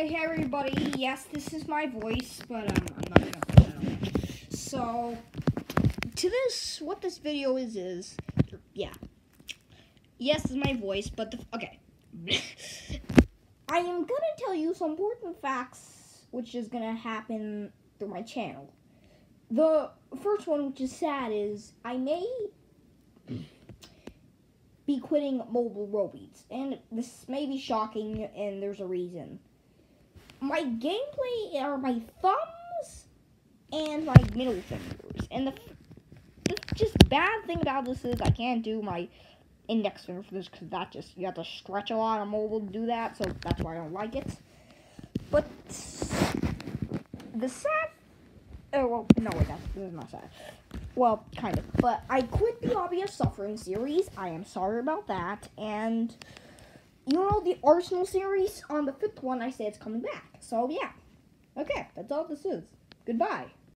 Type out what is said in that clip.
Okay, hey everybody. Yes, this is my voice, but um, I'm not gonna put on. So, to this, what this video is is, yeah. Yes, is my voice, but the okay. I am gonna tell you some important facts, which is gonna happen through my channel. The first one, which is sad, is I may be quitting mobile Roblox, and this may be shocking, and there's a reason my gameplay are my thumbs and my middle fingers. And the, the just bad thing about this is I can't do my index finger for this because that just you have to stretch a lot on mobile to do that. So that's why I don't like it. But the sad. Oh well, no wait, that's this is not sad. Well, kind of. But I quit the obvious suffering series. I am sorry about that, and you know the Arsenal series on the fifth one, I say it's coming back. So yeah. Okay, that's all this is. Goodbye.